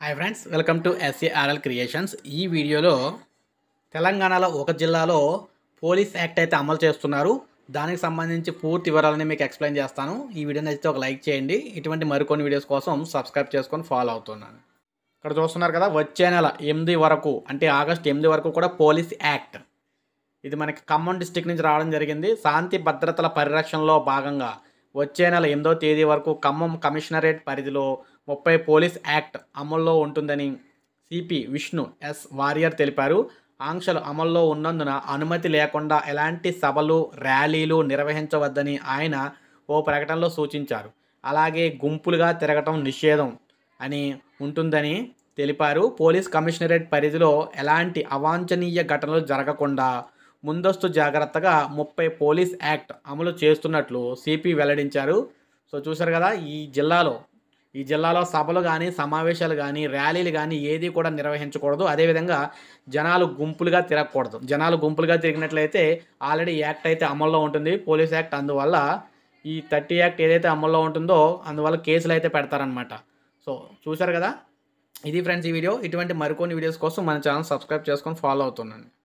Hi friends welcome to SARL creations ఈ వీడియోలో తెలంగాణలో ఒక జిల్లాలో పోలీస్ యాక్ట్ అయితే అమలు చేస్తున్నారు. దానికి సంబంధించి పూర్తి వివరాలని మీకు ఎక్స్ప్లెయిన్ చేస్తాను. ఈ వీడియో నచ్చితే ఒక లైక్ చేయండి. ఇటువంటి మరికొన్ని వీడియోస్ కోసం సబ్స్క్రైబ్ చేసుకొని ఫాలో అవుతున్నాను. ఇక్కడ చూస్తున్నారు కదా వచ్చే నెల ఎనిమిది వరకు అంటే ఆగస్ట్ ఎనిమిది వరకు కూడా పోలీస్ యాక్ట్. ఇది మనకి ఖమ్మం డిస్టిక్ నుంచి రావడం జరిగింది. శాంతి భద్రతల పరిరక్షణలో భాగంగా వచ్చే నెల ఎనిమిదో తేదీ వరకు ఖమ్మం కమిషనరేట్ పరిధిలో ముప్పై పోలీస్ యాక్ట్ అమల్లో ఉంటుందని సిపి విష్ణు ఎస్ వారియర్ తెలిపారు. ఆంక్షలు అమల్లో ఉన్నందున అనుమతి లేకుండా ఎలాంటి సభలు ర్యాలీలు నిర్వహించవద్దని ఆయన ఓ ప్రకటనలో సూచించారు. అలాగే గుంపులుగా తిరగటం నిషేధం అని ఉంటుందని తెలిపారు. పోలీస్ కమిషనరేట్ పరిధిలో ఎలాంటి అవాంఛనీయ ఘటనలు జరగకుండా ముందస్తు జాగ్రత్తగా ముప్పై పోలీస్ యాక్ట్ అమలు చేస్తున్నట్లు సిపి వెల్లడించారు. సో చూశారు కదా ఈ జిల్లాలో ఈ జిల్లాలో సభలు కానీ సమావేశాలు కానీ ర్యాలీలు కానీ ఏది కూడా నిర్వహించకూడదు. అదేవిధంగా జనాలు గుంపులుగా తిరగకూడదు. జనాలు గుంపులుగా తిరిగినట్లయితే ఆల్రెడీ యాక్ట్ అయితే అమల్లో ఉంటుంది. పోలీస్ యాక్ట్ అందువల్ల ఈ థర్టీ యాక్ట్ ఏదైతే అమల్లో ఉంటుందో అందువల్ల కేసులు అయితే పెడతారనమాట సో చూశారు కదా? ఇది ఫ్రెండ్స్ ఈ వీడియో. ఇటువంటి మరికొన్ని వీడియోస్ కోసం మన ఛానల్ సబ్స్క్రైబ్ చేసుకొని ఫాలో అవుతున్నాను